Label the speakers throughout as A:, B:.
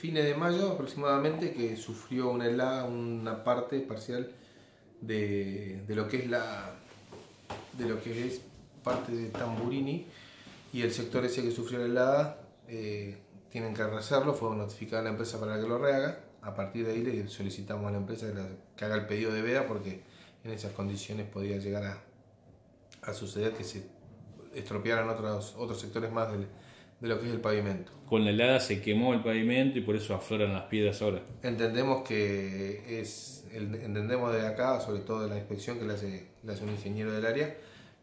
A: Fines de mayo aproximadamente que sufrió una helada, una parte parcial de, lo que es la de lo que es parte de Tamburini. Y el sector ese que sufrió la helada eh, tienen que rehacerlo, fue notificada a la empresa para que lo rehaga, a partir de ahí le solicitamos a la empresa que, haga el pedido de veda porque en esas condiciones podía llegar a, a suceder que se estropearan otros, otros sectores más del, de lo que es el pavimento.
B: Con la helada se quemó el pavimento y por eso afloran las piedras ahora.
A: Entendemos que es, entendemos de acá, sobre todo de la inspección que le hace, un ingeniero del área,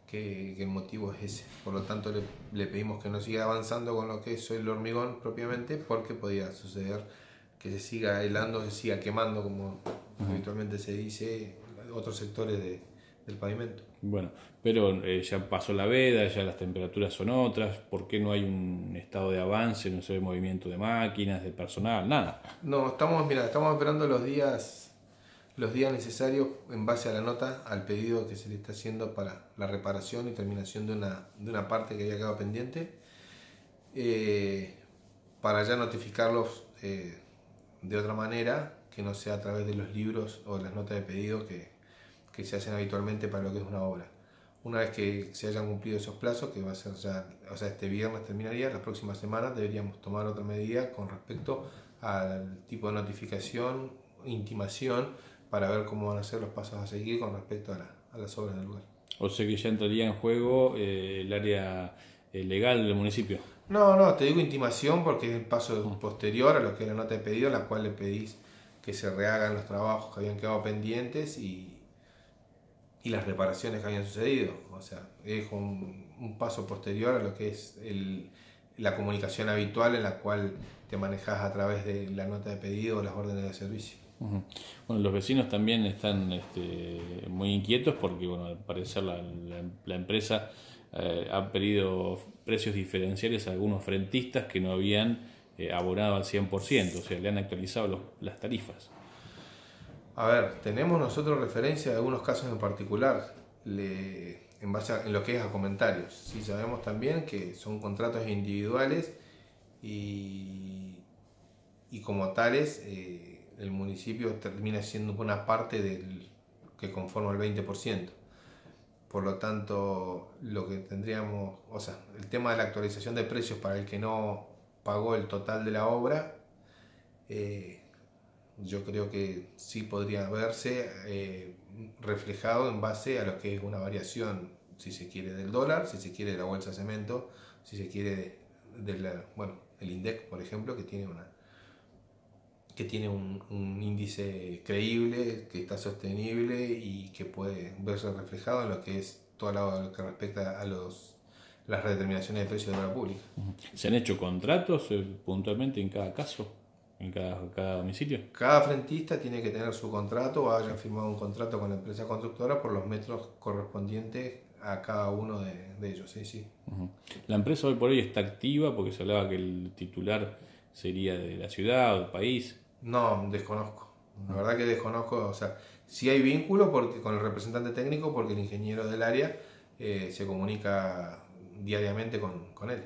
A: que, el motivo es ese. Por lo tanto, le, pedimos que no siga avanzando con lo que es el hormigón propiamente, porque podía suceder que se siga helando, se siga quemando, como habitualmente se dice, otros sectores de, del pavimento.
B: Bueno, pero eh, ya pasó la veda, ya las temperaturas son otras, ¿por qué no hay un estado de avance, no se ve movimiento de máquinas, de personal, nada?
A: No, estamos, mira, estamos esperando los días los días necesarios en base a la nota, al pedido que se le está haciendo para la reparación y terminación de una, de una parte que había quedado pendiente, eh, para ya notificarlos eh, de otra manera, que no sea a través de los libros o las notas de pedido que, que se hacen habitualmente para lo que es una obra. Una vez que se hayan cumplido esos plazos, que va a ser ya, o sea, este viernes terminaría, las próximas semanas deberíamos tomar otra medida con respecto al tipo de notificación, intimación, para ver cómo van a ser los pasos a seguir con respecto a, las obras del lugar.
B: O sea que ya entraría en juego eh, el área eh, legal del municipio.
A: No, no, te digo intimación porque es el paso posterior a lo que es la nota de pedido, en la cual le pedís que se rehagan los trabajos que habían quedado pendientes y, y las reparaciones que habían sucedido. O sea, es un, paso posterior a lo que es el, la comunicación habitual en la cual te manejas a través de la nota de pedido o las órdenes de servicio.
B: Bueno, los vecinos también están este, muy inquietos porque, bueno, al parecer la, la, empresa eh, ha pedido precios diferenciales a algunos frentistas que no habían eh, abonado al 100%, o sea, le han actualizado las tarifas.
A: A ver, tenemos nosotros referencia de algunos casos en particular, en base a lo que es a comentarios. Sí sabemos también que son contratos individuales y, y como tales eh, el municipio termina siendo una parte del que conforma el 20%. Por lo tanto, lo que tendríamos, o sea, el tema de la actualización de precios para el que no pagó el total de la obra, eh, yo creo que sí podría verse eh, reflejado en base a lo que es una variación, si se quiere, del dólar, si se quiere de la bolsa de cemento, si se quiere de, bueno, el INDEC, por ejemplo, que tiene una que tiene un, índice creíble, que está sostenible y que puede verse reflejado en lo que es todo lo que respecta a los las redeterminaciones de precios de la pública.
B: ¿Se han hecho contratos eh, puntualmente en cada caso? En cada, domicilio?
A: Cada frentista tiene que tener su contrato o haya firmado un contrato con la empresa constructora por los metros correspondientes a cada uno de, ellos. Sí, sí.
B: La empresa hoy por hoy está activa porque se hablaba que el titular sería de la ciudad o del país.
A: No, desconozco. La verdad que desconozco. O sea, si hay vínculo porque, con el representante técnico porque el ingeniero del área eh, se comunica diariamente con, con él.